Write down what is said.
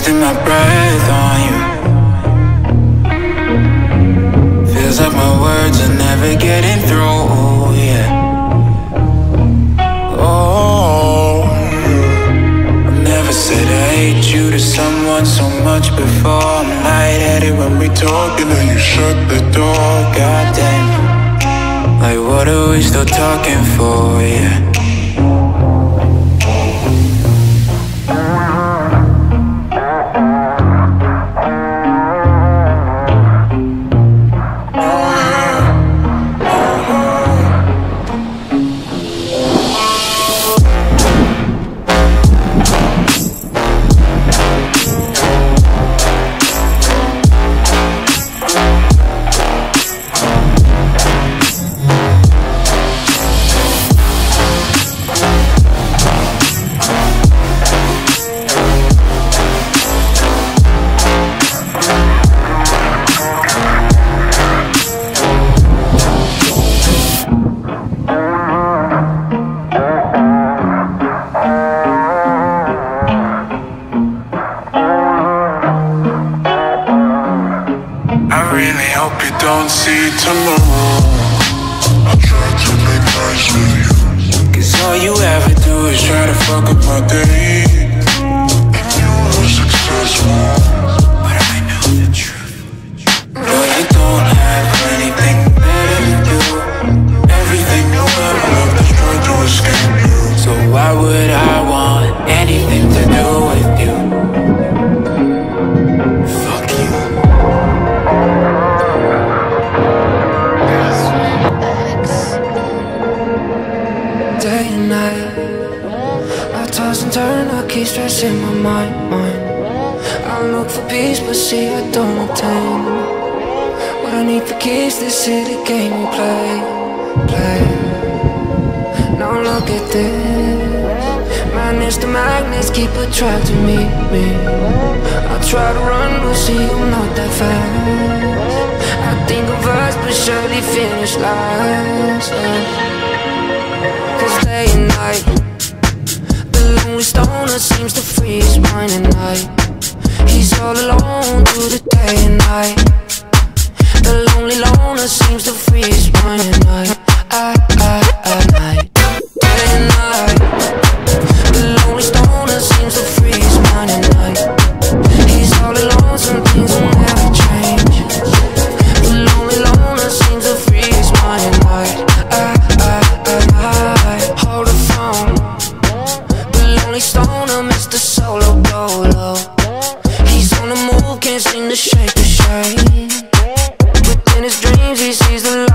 my breath on you. Feels like my words are never getting through, yeah. Oh, I never said I hate you to someone so much before. I'm lightheaded when we talk, and then you shut the door. Goddamn, like what are we still talking for? Yeah. Really hope you don't see tomorrow. I try to make nice with you. Cause all you ever do is try to fuck up my day. Toss and turn, I keep stressing my mind, mind. I look for peace, but see I don't obtain. What I need for keys, this city game we play, play. Now look at this. It's the magnets keep attracting me, me. I try to run, but see I'm not that fast. I think of us, but surely finish last. Seems to freeze mine at night He's all alone through the day and night She's the.